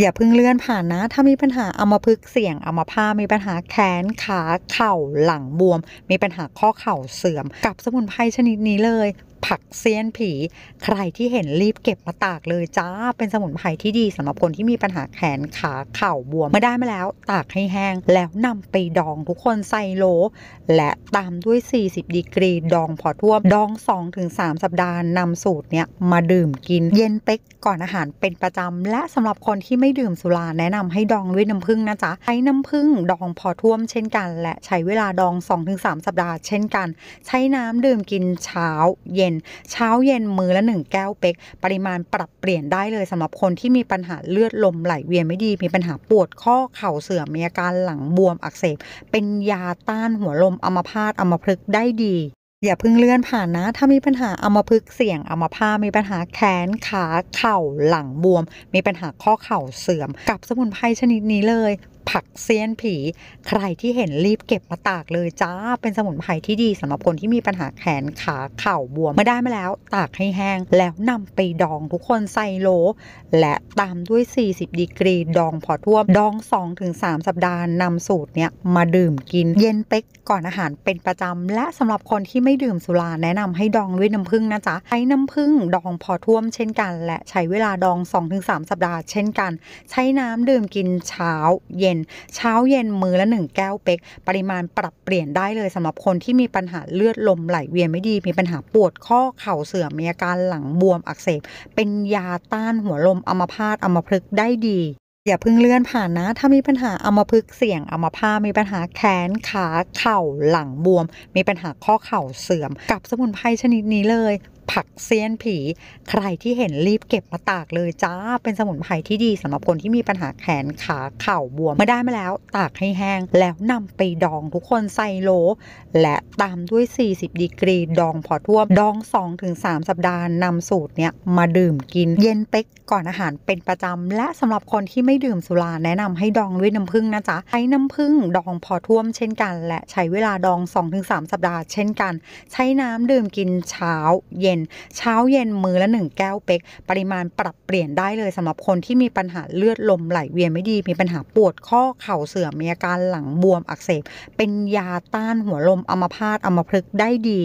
อย่าเพิ่งเลื่อนผ่านนะ ถ้ามีปัญหาเอามาพึกเสี่ยงเอามาผ้ามีปัญหาแขนขาเข่าหลังบวม มีปัญหาข้อเข่าเสื่อม กับสมุนไพรชนิดนี้เลย ผักเซียนผี ใครที่เห็นรีบเก็บมาตากเลยจ้า เป็นสมุนไพรที่ดีสำหรับคนที่มีปัญหาแขนขาเข่าบวมเมื่อได้มาแล้ว ตากให้แห้ง แล้วนำไปดองทุกคนใส่โหล และตามด้วย 40 ดีกรีดองพอท่วม ดอง 2-3 สัปดาห์นำสูตรเนี้ยมาดื่มกิน เย็นเป๊กก่อนอาหารเป็นประจำและสำหรับคนที่ไม่ดื่มสุราแนะนำให้ดองด้วยน้ำผึ้งนะจ๊ะใช้น้ำผึ้งดองพอท่วมเช่นกัน และใช้เวลาดอง 2-3 สัปดาห์เช่นกัน ใช้น้ำดื่มกินเช้าเย็นเช้าเย็นมือละ 1 แก้วเป๊ก ปริมาณปรับเปลี่ยนได้เลยสำหรับคนที่มีปัญหาเลือดลมไหลเวียนไม่ดี มีปัญหาปวดข้อเข่าเสื่อมมีอาการหลังบวมอักเสบ เป็นยาต้านหัวลมอัมพาตอัมพฤกษ์ได้ดีอย่าเพิ่งเลื่อนผ่านนะ ถ้ามีปัญหาอัมพฤกษ์เสี่ยงอัมพาตมีปัญหาแขนขาเข่าหลังบวม มีปัญหาข้อเข่าเสื่อม กับสมุนไพรชนิดนี้เลย ผักเซียนผี ใครที่เห็นรีบเก็บมาตากเลยจ้า เป็นสมุนไพรที่ดีสำหรับคนที่มีปัญหาแขนขาเข่าบวมเมื่อได้มาแล้วตากให้แห้ง แล้วนำไปดองทุกคนใส่โหลและตามด้วย 40 ดีกรี ดองพอท่วม ดอง 2-3 สัปดาห์นำสูตรเนี้ยมาดื่มกินเย็นเป๊กก่อนอาหารเป็นประจำและสำหรับคนที่ไม่ดื่มสุราแนะนำให้ดองด้วยน้ำผึ้งนะจ๊ะใช้น้ำผึ้งดองพอท่วมเช่นกัน และใช้เวลาดอง 2-3 สัปดาห์เช่นกัน ใช้น้ำดื่มกินเช้าเย็นเช้าเย็นมือละ1แก้วเป๊ก ปริมาณปรับเปลี่ยนได้เลยสำหรับคนที่มีปัญหาเลือดลมไหลเวียนไม่ดี มีปัญหาปวดข้อเข่าเสื่อมมีอาการหลังบวมอักเสบ เป็นยาต้านหัวลมอัมพาตอัมพฤกษ์ได้ดีอย่าเพิ่งเลื่อนผ่านนะ ถ้ามีปัญหาอัมพฤกเสี่ยงอัมพามีปัญหาแขนขาเข่าหลังบวม มีปัญหาข้อเข่าเสื่อม กับสมุนไพรชนิดนี้เลย ผักเซียนผี ใครที่เห็นรีบเก็บมาตากเลยจ้า เป็นสมุนไพรที่ดีสำหรับคนที่มีปัญหาแขนขาเข่าบวมเมื่อได้มาแล้ว ตากให้แห้ง แล้วนำไปดองทุกคนใส่โหล และตามด้วย 40 ดีกรี ดองพอท่วม ดอง 2-3 สัปดาห์นำสูตรเนี้ยมาดื่มกิน เย็นเป๊กก่อนอาหารเป็นประจำและสำหรับคนที่ไม่ดื่มสุราแนะนำให้ดองด้วยน้ำผึ้งนะจ๊ะใช้น้ำผึ้งดองพอท่วมเช่นกัน และใช้เวลาดอง 2-3 สัปดาห์เช่นกัน ใช้น้ำดื่มกินเช้าเย็นเช้าเย็นมือละ1แก้วเป๊ก ปริมาณปรับเปลี่ยนได้เลยสำหรับคนที่มีปัญหาเลือดลมไหลเวียนไม่ดี มีปัญหาปวดข้อเข่าเสื่อมมีอาการหลังบวมอักเสบ เป็นยาต้านหัวลมอัมพาตอัมพฤกษ์ได้ดี